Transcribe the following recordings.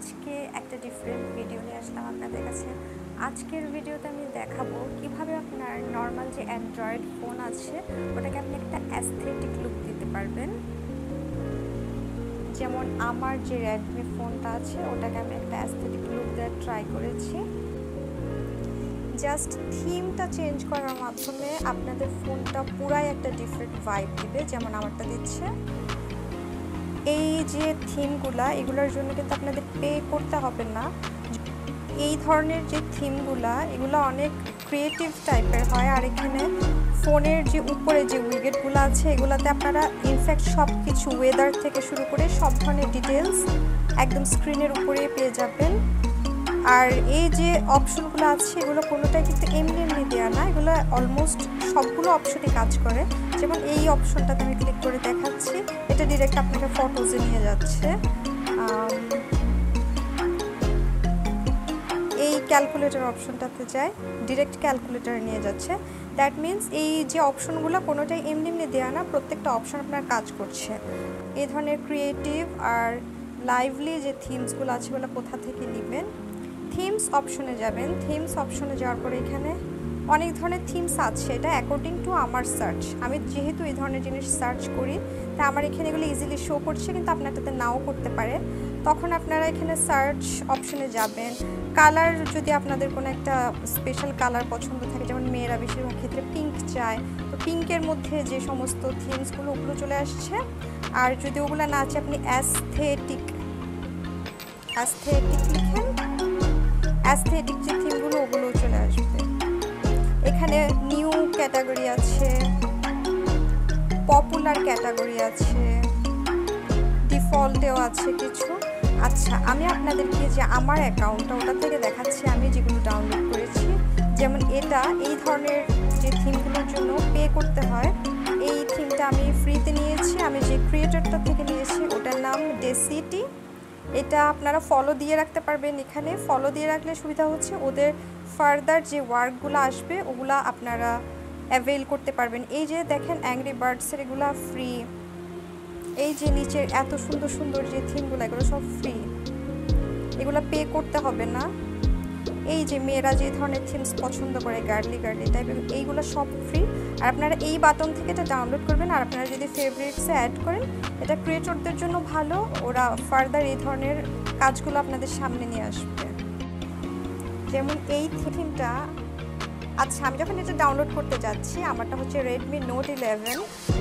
আজকে একটা different video নিয়ে আসলাম আপনাদের কাছে। আজকের ভিডিওতে আমি দেখাবো কীভাবে আপনার নর্মাল যে অ্যান্ড্রয়েড ফোন আছে, ওটাকে আপনি একটা অ্যাস্থেটিক লুক দিতে পারবেন। যেমন আমার যে রেডমি ফোনটা আছে, ওটাকে আমি একটা অ্যাস্থেটিক লুক দেওয়ার ট্রাই করেছি। জাস্ট থিমটা চেঞ্জ করার মাধ্যমে আপনাদের ফোনটা পুরাই একটা ডিফারেন্ট ভাইব দিবে, যেমন আমারটা দিচ্ছে। এই যে থিমগুলা, এগুলোর জন্য কিন্তু আপনাদের পে করতে হবে না। এই ধরনের যে থিমগুলা, এগুলো অনেক ক্রিয়েটিভ টাইপের হয়। আর এখানে ফোনের যে উপরে যে উইকেটগুলো আছে, এগুলাতে আপনারা ইনফ্যাক্ট সব কিছু ওয়েদার থেকে শুরু করে সব ধরনের ডিটেলস একদম স্ক্রিনের উপরে পেয়ে যাবেন। আর এই যে অপশনগুলো আছে, এগুলো কোনোটাই কিন্তু এমনি এমনি দেওয়া না। এগুলো অলমোস্ট সবগুলো অপশনই কাজ করে। যেমন এই অপশনটাতে আমি ক্লিক করে দেখাচ্ছি। এটা ডিরেক্ট আপনাকে ফটোজে নিয়ে যাচ্ছে। এই ক্যালকুলেটর অপশনটাতে যায়। ডিরেক্ট ক্যালকুলেটারে নিয়ে যাচ্ছে। দ্যাট মিন্স এই যে অপশনগুলো কোনোটাই এমনি এমনি দেওয়া না, প্রত্যেকটা অপশন আপনার কাজ করছে। এই ধরনের ক্রিয়েটিভ আর লাইভলি যে থিমসগুলো আছে ওগুলো কোথা থেকে নেবেন? থিমস অপশনে যাবেন। থিমস অপশনে যাওয়ার পরে এখানে অনেক ধরনের থিমস আছে। এটা অ্যাকর্ডিং টু আমার সার্চ আমি যেহেতু এই ধরনের জিনিস সার্চ করি, তা আমার এখানে এগুলো ইজিলি শো করছে, কিন্তু আপনার আপনারটাতে নাও করতে পারে। তখন আপনারা এখানে সার্চ অপশনে যাবেন। কালার যদি আপনাদের কোনো একটা স্পেশাল কালার পছন্দ থাকে, যেমন মেয়েরা বেশিরভাগ ক্ষেত্রে পিঙ্ক চায়, তো পিঙ্কের মধ্যে যে সমস্ত থিমসগুলো ওগুলো চলে আসছে। আর যদি ওগুলো না আছে, আপনি অ্যাস্থেটিক অ্যাস্থেটিক লিখেন। অ্যাস্থেটিক যে থিমগুলো, ওগুলো চলে আসবে। এখানে নিউ ক্যাটাগরি আছে পপুলার ক্যাটাগরি আছে ডিফল্টেও আছে কিছু। আচ্ছা আমি আপনাদেরকে যে আমার অ্যাকাউন্টটা ওটা থেকে দেখাচ্ছি আমি যেগুলো ডাউনলোড করেছি। যেমন এটা, এই ধরনের যে থিমগুলোর জন্য পে করতে হয়, এই থিমটা আমি ফ্রিতে নিয়েছি। আমি যে ক্রিয়েটরটা থেকে নিয়েছি, ওটার নাম ডেসিটি এটা আপনারা ফলো দিয়ে রাখতে পারবেন এখানে। ফলো দিয়ে রাখলে সুবিধা হচ্ছে ওদের ফার্দার যে ওয়ার্কগুলো আসবে, ওগুলা আপনারা অ্যাভেল করতে পারবেন। এই যে দেখেন অ্যাংরি বার্ডসের এগুলা ফ্রি এই যে নিচের এত সুন্দর সুন্দর যে থিমগুলো এগুলো সব ফ্রি এগুলো পে করতে হবে না। এই যে মেয়েরা যে ধরনের থিমস পছন্দ করে গার্লি গার্লি টাইপের এইগুলো সব ফ্রি আর আপনারা এই বাটন থেকে এটা ডাউনলোড করবেন আর আপনারা যদি ফেভারিটসে অ্যাড করেন, এটা ক্রিয়েটরদের জন্য ভালো। ওরা ফার্দার এই ধরনের কাজগুলো আপনাদের সামনে নিয়ে আসবে। যেমন এই থিমটা আচ্ছা আমি যখন এটা ডাউনলোড করতে যাচ্ছি, আমারটা হচ্ছে রেডমি নোট ইলেভেন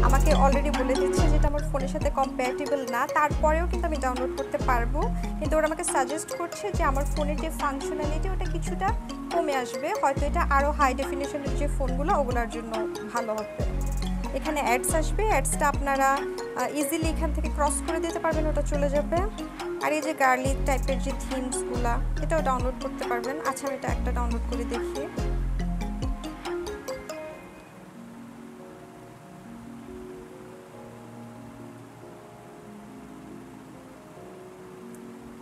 আমাকে অলরেডি বলে দিচ্ছে যেটা আমার ফোনের সাথে কম্প্যাটেবল না। তারপরেও কিন্তু আমি ডাউনলোড করতে পারব। কিন্তু ওরা আমাকে সাজেস্ট করছে যে আমার ফোনের যে ফাংশনালিটি ওটা কিছুটা কমে আসবে, হয়তো এটা আরও হাই ডেফিনেশনের যে ফোনগুলো ওগুলোর জন্য ভালো হবে। এখানে অ্যাডস আসবে অ্যাডসটা আপনারা ইজিলি এখান থেকে ক্রস করে দিতে পারবেন, ওটা চলে যাবে। আর এই যে গার্লিক টাইপের যে থিমসগুলা এটাও ডাউনলোড করতে পারবেন। আচ্ছা আমি এটা একটা ডাউনলোড করে দেখি।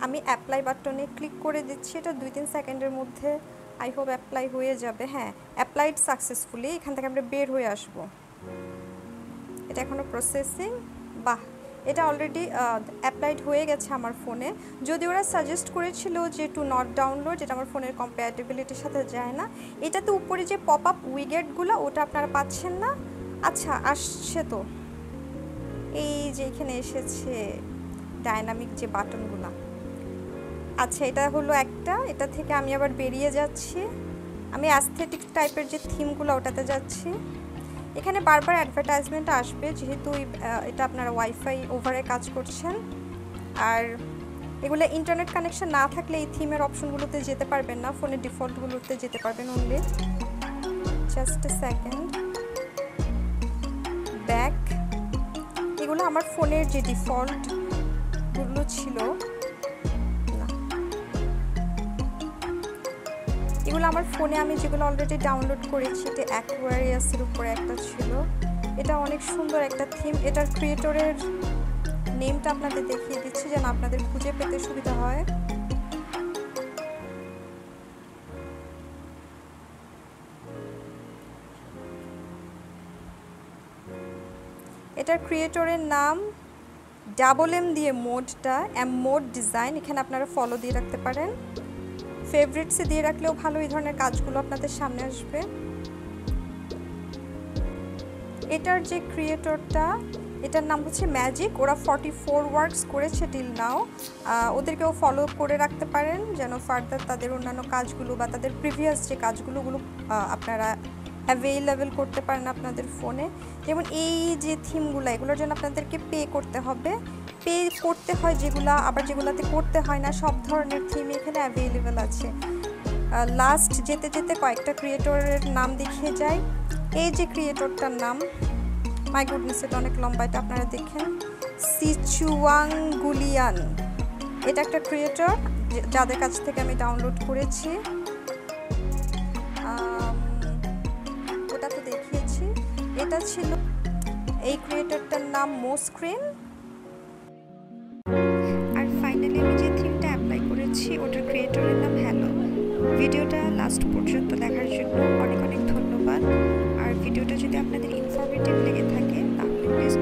আমি অ্যাপ্লাই বাটনে ক্লিক করে দিচ্ছি, এটা দুই তিন সেকেন্ডের মধ্যে আই হোপ অ্যাপ্লাই হয়ে যাবে। হ্যাঁ অ্যাপ্লাইড সাকসেসফুলি এখান থেকে আমরা বের হয়ে আসব। এটা এখনও প্রসেসিং বাহ! এটা অলরেডি অ্যাপ্লাইড হয়ে গেছে আমার ফোনে যদি ওরা সাজেস্ট করেছিল যে টু নট ডাউনলোড যেটা আমার ফোনের কম্প্যাটেবিলিটির সাথে যায় না, এটাতে উপরে যে পপ আপ উইগেটগুলো ওটা আপনারা পাচ্ছেন না? আচ্ছা আসছে তো। এই যে এখানে এসেছে ডায়নামিক যে বাটনগুলো আচ্ছা এটা হলো একটা। এটা থেকে আমি আবার বেরিয়ে যাচ্ছি। আমি অ্যাস্থেটিক টাইপের যে থিমগুলো ওটাতে যাচ্ছি। এখানে বারবার অ্যাডভার্টাইজমেন্ট আসবে, যেহেতু এটা আপনারা ওয়াইফাই ওভারে কাজ করছেন। আর এগুলো ইন্টারনেট কানেকশন না থাকলে এই থিমের অপশনগুলোতে যেতে পারবেন না। ফোনের ডিফল্টগুলোতে যেতে পারবেন অনলি জাস্ট সেকেন্ড ব্যাক এগুলো আমার ফোনের যে ডিফল্টগুলো ছিল এগুলো আমার ফোনে আমি যেগুলো অলরেডি ডাউনলোড করেছি এটা অ্যাকোয়ারিয়াসের উপরে একটা ছিল। এটা অনেক সুন্দর একটা থিম এটার ক্রিয়েটরের নেমটা আপনাদের দেখিয়ে দিচ্ছি যেন আপনাদের খুঁজে পেতে সুবিধা হয়। এটার ক্রিয়েটরের নাম ডাবল এম দিয়ে মোডটা এম মোড ডিজাইন এখানে আপনারা ফলো দিয়ে রাখতে পারেন। ফেভারিটসে দিয়ে রাখলেও ভালো এই ধরনের কাজগুলো আপনাদের সামনে আসবে। এটার যে ক্রিয়েটরটা এটার নাম হচ্ছে ম্যাজিক ওরা ফর্টি ফোর ওয়ার্কস করেছে টিল নাও ওদেরকেও ফলো করে রাখতে পারেন, যেন ফার্দার তাদের অন্যান্য কাজগুলো বা তাদের প্রিভিয়াস যে কাজগুলোগুলো আপনারা অ্যাভেলেবেল করতে পারেন আপনাদের ফোনে যেমন এই যে থিমগুলো এগুলোর জন্য আপনাদেরকে পে করতে হবে। পে করতে হয় যেগুলো, আবার যেগুলোতে করতে হয় না, সব ধরনের থিম এখানে অ্যাভেলেবেল আছে। লাস্ট যেতে যেতে কয়েকটা ক্রিয়েটরের নাম দেখিয়ে যায় এই যে ক্রিয়েটরটার নাম মাই গুডনেস এটা অনেক লম্বা, এটা আপনারা দেখেন। সিচুয়াং গুলিয়ান এটা একটা ক্রিয়েটর যাদের কাছ থেকে আমি ডাউনলোড করেছি। এটা ছিল। এই ক্রিয়েটারটার নাম মোস্ক্রিন আর ফাইনালি আমি যে থিমটা অ্যাপ্লাই করেছি, ওটার ক্রিয়েটরের নাম হ্যালো ভিডিওটা লাস্ট পর্যন্ত দেখার জন্য অনেক অনেক ধন্যবাদ। আর ভিডিওটা যদি আপনাদের ইনফরমেটিভ লেগে থাকে, তাহলে প্লিজ